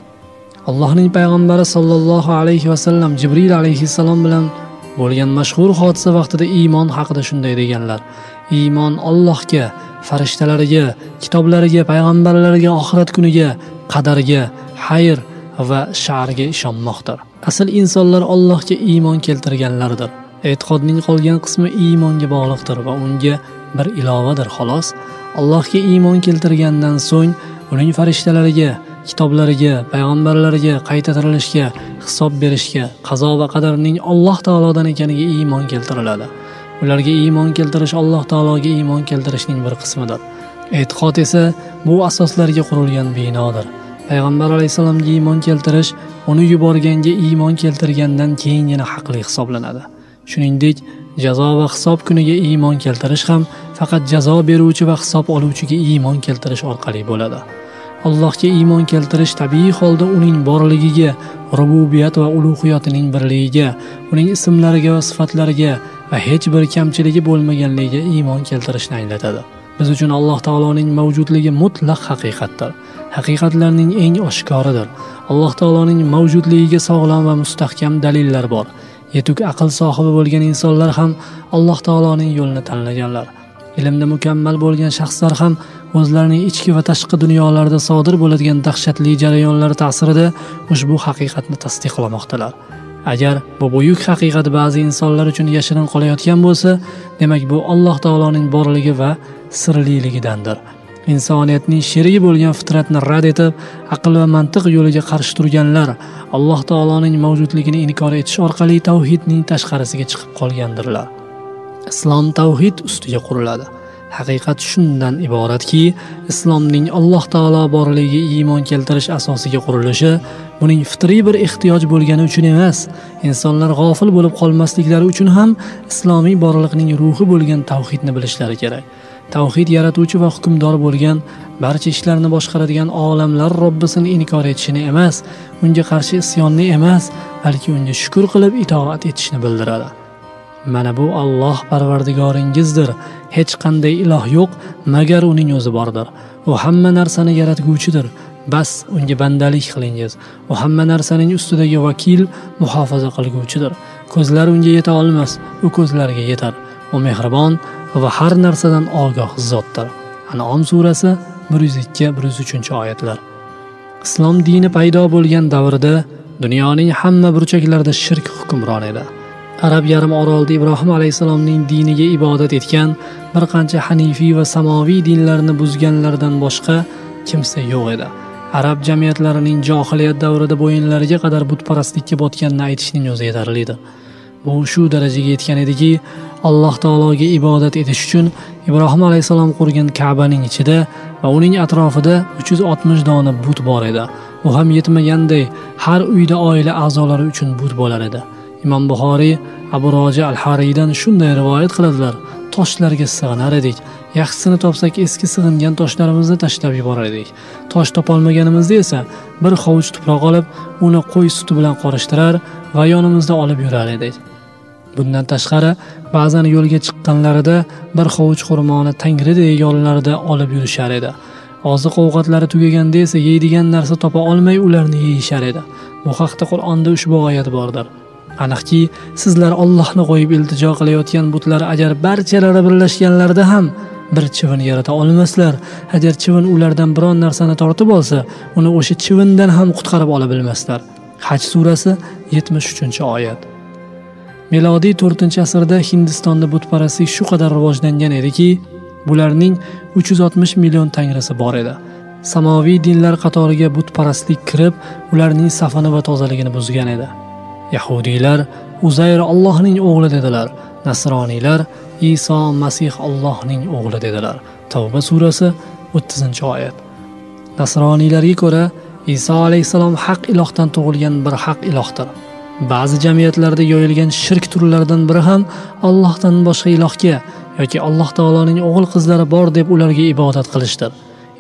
Allohning payg'ambari sollallohu alayhi vasallam jibril alayhissalom bilan bo'lgan mashhur hodisa vaqtida iymon haqida shunday deganlar. Iymon allohga farishtalariga kitoblariga payg'ambarlariga, oxirat kuniga qadarga xayr va sha'riga ishonmoqdir. Asl insonlar allohga iymon keltirganlardir e'tiqodning qolgan qismi iymonga bog'liqdir va unga bir ilovadir xolos. Allohga iymon keltirgandan so'ng uning farishtalariga kitoblariga payg'ambarlariga qayta tirilishga hisob berishga qazo va qadarning alloh taolodan ekaniga iymon keltiriladi. Ularga iymon keltirish alloh taologa iymon keltirishning bir qismidir. E'tiqod esa bu asoslarga qurilgan binodir. Payg'ambar alayhissalomga iymon keltirish uni yuborganga iymon keltirgandan keyingina haqli hisoblanadi. Shuningdek jazo va hisob kuniga iymon keltirish ham faqat jazo beruvchi va hisob oluvchiga iymon keltirish orqali bo'ladi. Allohga iymon keltirish tabiiy holda uning borligiga rububiyat va ulug'iyatining birligiga uning ismlariga va sifatlariga va hech bir kamchiligi bo'lmaganligiga iymon keltirishni anglatadi. Biz uchun alloh taoloning mavjudligi mutlaq haqiqatdir. Haqiqatlarning eng oshkoridir. Alloh taoloning mavjudligiga sog'lom va mustahkam dalillar bor. Yetuk aql sohibi bo'lgan insonlar ham alloh taoloning yo'lini tanlaganlar. Ilmda mukammal bo'lgan shaxslar ham o'zlarining ichki va tashqi dunyolarida sodir bo'ladigan dahshatli jarayonlar ta'sirida ushbu haqiqatni tasdiqlamoqdalar. Agar bu buyuk haqiqat ba'zi insonlar uchun yashirin qolayotgan bo'lsa demak bu alloh taoloning borligi va sirliligidandir. Insoniyatning sherigi bo'lgan fitratni rad etib aql va mantiq yo'liga qarshi turganlar alloh taoloning mavjudligini inkor etish orqali tavhidning tashqarisiga chiqib qolgandirlar. Islom tavhid ustiga quriladi. Haqiqat shundan iboratki islomning alloh taolo borligiga iymon keltirish asosiga qurilishi buning fitriy bir ehtiyoj bo'lgani uchun emas insonlar g'ofil bo'lib qolmasliklari uchun ham islomiy borliqning ruhi bo'lgan tavhidni bilishlari kerak. Tavhid yaratuvchi va hukmdor bo'lgan barcha ishlarni boshqaradigan olamlar robbisini inkor etishini emas unga qarshi isyonni emas balki unga shukur qilib itoat etishni bildiradi. Mana bu Alloh parvardigoringizdir. Hech qanday iloh yo'q magar uning o'zi bordir. U hamma narsani yaratguvchidir. Bas unga bandalik qilingiz. U hamma narsaning ustidagi vakil muhofaza qilguvchidir. Ko'zlar unga yeta olmas u ko'zlarga yetar. U mehribon va har narsadan ogoh zotdir. Anom surasi bir yuz ikki bir yuz uchinchi oyatlar. Islom dini paydo bo'lgan davrda dunyoning hamma burchaklarida shirk hukmron edi. Arab yarim orolida ibrohim alayhissalomning diniga ibodat etgan bir qancha hanifiy va samoviy dinlarni buzganlardan boshqa kimsa yo'q edi. Arab jamiyatlarining johiliyat davrida bo'yinlariga qadar butparastlikka botganini aytishning o'zi yetarlidir bu shu darajaga yetgan ediki alloh taologa ibodat etish uchun ibrohim alayhissalom qurgan kabaning ichida va uning atrofida uch yuz oltmish dona but bor edi. U ham yetmaganday har uyda oila a'zolari uchun but bo'lar edi. Imom buxoriy abu roji al hariydan shunday rivoyat qiladilar. Toshlarga sig'inar edik. Yaxshisini topsak eski sig'ingan toshlarimizni tashlab yuborar edik. Tosh topolmaganimizda esa bir hovuch tuproq olib uni qo'y suti bilan qorishtirar va yonimizda olib yurar edik. Bundan tashqari ba'zan yo'lga chiqqanlarida bir hovuch xurmoni tangridek yonlarida olib yurishar edi. Oziq ovqatlari tugaganda esa yeydigan narsa topa olmay ularni yeyishar edi. Bu haqda qur'onda ushbu oyat bordir. Aniqki sizlar ollohni qo'yib iltijo qilayotgan butlar agar barchalari birlashganlarida ham bir chivin yarata olmaslar agar chivin ulardan biron narsani tortib olsa uni o'sha chivindan ham qutqarib ola bilmaslar. Haj surasi yetmish uchinchi oyat. Melodiy to'rtinchi asrda hindistonda butparastlik shu qadar rivojlangan ediki bularning uch yuz oltmish million tangrisi bor edi. Samoviy dinlar qatoriga butparastlik kirib ularning safini va tozaligini buzgan edi. Yahudiylar uzayr allohning o'g'li dedilar. Nasroniylar iso masih allohning o'g'li dedilar. Tavba surasi o'ttizinchi oyat. Nasroniylarga ko'ra iso alayhissalom haq ilohdan tug'ilgan bir haq ilohdir. Ba'zi jamiyatlarda yoyilgan shirk turlaridan biri ham allohdan boshqa ilohga yoki alloh taoloning o'g'il qizlari bor deb ularga ibodat qilishdir.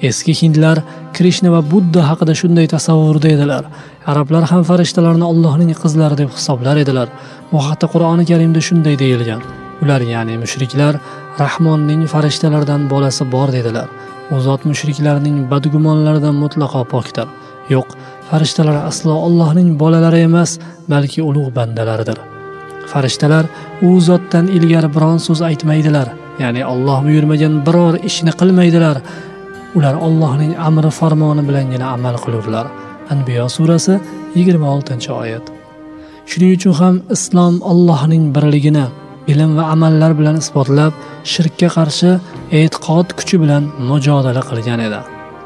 Eski hindlar krishna va budda haqida shunday tasavvurda edilar arablar ham farishtalarni allohning qizlari deb hisoblar edilar. Bu haqda qur'oni karimda shunday deyilgan. Ular ya'ni mushriklar rahmonning farishtalardan bolasi bor dedilar. U zot mushriklarning badgumonlaridan mutlaqo pokdir. Yo'q farishtalar aslo allohning bolalari emas balki ulug' bandalaridir. Farishtalar u zotdan ilgari biron so'z aytmaydilar. Ya'ni olloh buyurmagan biror ishni qilmaydilar. Ular Allohning amri farmoni bilangina amal qilurlar. Anbiyo surasi yigirma oltinchi oyat. Shuning uchun ham islom allohning birligini ilm va amallar bilan isbotlab shirkka qarshi e'tiqod kuchi bilan mujodala qilgan edi.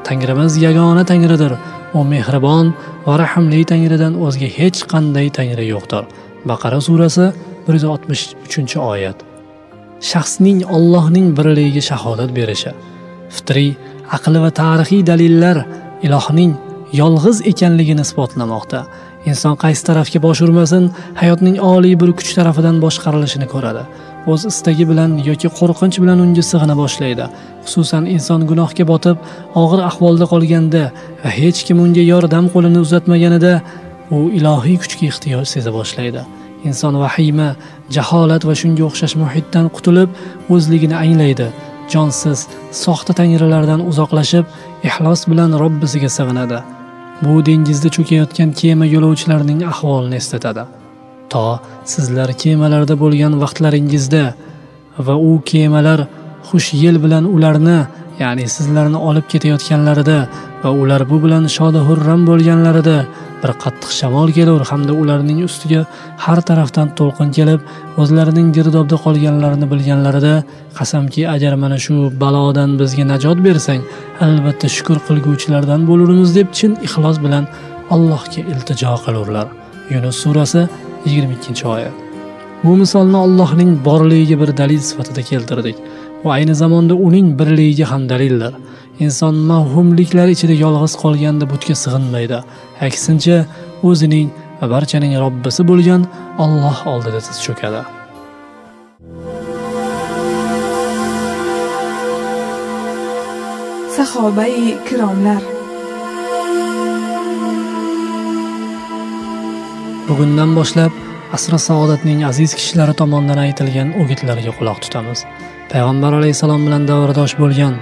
Tangrimiz yagona tangridir. U mehribon va rahmli tangridan o'zga hech qanday tangri yo'qdir. Baqara surasi bir yuz oltmish uchinchi oyat. Shaxsning Allohning birligiga shahodat berishi. Fitriy aqli va tarixiy dalillar ilohning yolg'iz ekanligini isbotlamoqda. Inson qaysi tarafga bosh urmasin hayotning oliy bir kuch tarafidan boshqarilishini ko'radi. O'z istagi bilan yoki qo'rqinch bilan unga sig'ina boshlaydi. Xususan inson gunohga botib og'ir ahvolda qolganda va hech kim unga yordam qo'lini uzatmaganida u ilohiy kuchga ehtiyoj seza boshlaydi. Inson vahima jaholat va shunga o'xshash muhitdan qutulib o'zligini anglaydi. Jonsiz soxta tangrilardan uzoqlashib ixlos bilan robbisiga sig'inadi. Bu dengizda cho'kayotgan kema yo'lovchilarining ahvolini eslatadi. To sizlar kemalarda bo'lgan vaqtlaringizda va u kemalar xush yel bilan ularni ya'ni sizlarni olib ketayotganlarida va ular bu bilan shoda hurram bo'lganlarida bir qattiq shamol kelur hamda ularning ustiga har tarafdan to'lqin kelib o'zlarining girdobda qolganlarini bilganlarida qasamki agar mana shu balodan bizga najot bersang albatta shukur qilguvchilardan bo'lurmiz deb chin ixlos bilan allohga iltijo qilurlar. Yunus surasi yigirma ikkinchi oyat. Bu misolni allohning borligiga bir dalil sifatida keltirdik va ayni zamonda uning birligiga ham dalildir. Inson mavhumliklar ichida yolg'iz qolganda butga sig'inmaydi. Aksincha o'zining va barchaning robbisi bo'lgan olloh oldida tiz cho'kadi. Sahobai kiromlar. Bugundan boshlab asri saodatning aziz kishilari tomonidan aytilgan o'gitlarga quloq tutamiz. Payg'ambar alayhissalom bilan davrdosh bo'lgan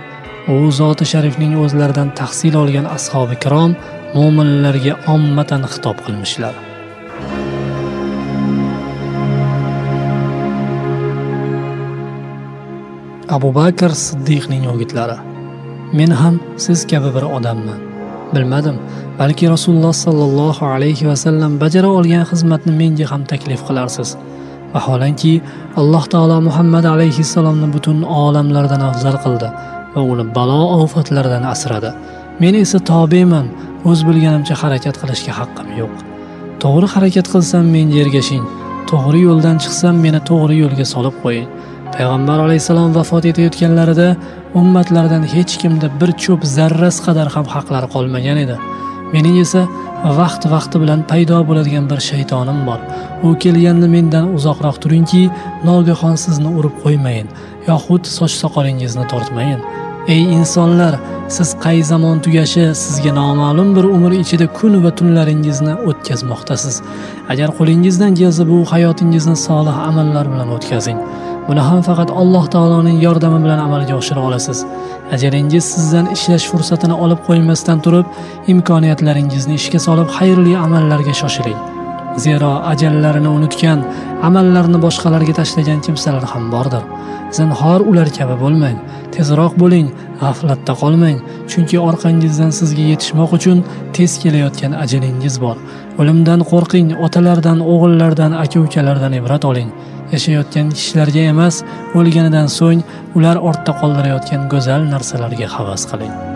u zoti sharifning o'zlaridan tahsil olgan ashobi kirom mo'minlarga ommatan xitob qilmishlar. Abu bakr siddiqning o'gitlari. Men ham siz kabi bir odamman. Bilmadim balki rasululloh sollallohu alayhi vasallam bajara olgan xizmatni menga ham taklif qilarsiz. Vaholanki alloh taolo muhammad alayhissalomni butun olamlardan afzal qildi. Va uni balo ofatlardan asradi. Men esa tobeman o'z bilganimcha harakat qilishga haqqim yo'q. To'g'ri harakat qilsam menga ergashing to'g'ri yo'ldan chiqsam meni to'g'ri yo'lga solib qo'ying. Payg'ambar alayhissalom vafot etayotganlarida ummatlardan hech kimda bir cho'p zarrasi qadar ham haqlari qolmagan edi. Mening esa vaqt vaqti bilan paydo bo'ladigan bir shaytonim bor. U kelganda mendan uzoqroq turingki nogahon sizni urib qo'ymayin yoxud soch soqolingizni tortmayin. Ey insonlar siz qay zamon tugashi sizga noma'lum bir umr ichida kun va tunlaringizni o'tkazmoqdasiz. Agar qo'lingizdan kelsa bu hayotingizni solih amallar bilan o'tkazing. Buni ham faqat alloh taoloning yordami bilan amalga oshira olasiz. Ajaringiz sizdan ishlash fursatini olib qo'ymasdan turib imkoniyatlaringizni ishga solib xayrli amallarga shoshiling. Zero ajallarini unutgan amallarni boshqalarga tashlagan kimsalar ham bordir. Zinhor ular kabi bo'lmang tezroq bo'ling g'aflatda qolmang chunki orqangizdan sizga yetishmoq uchun tez kelayotgan ajalingiz bor. O'limdan qo'rqing otalardan o'g'illardan aka ukalardan ibrat oling. Yashayotgan kishilarga emas o'lganidan so'ng ular ortda qoldirayotgan go'zal narsalarga havas qiling.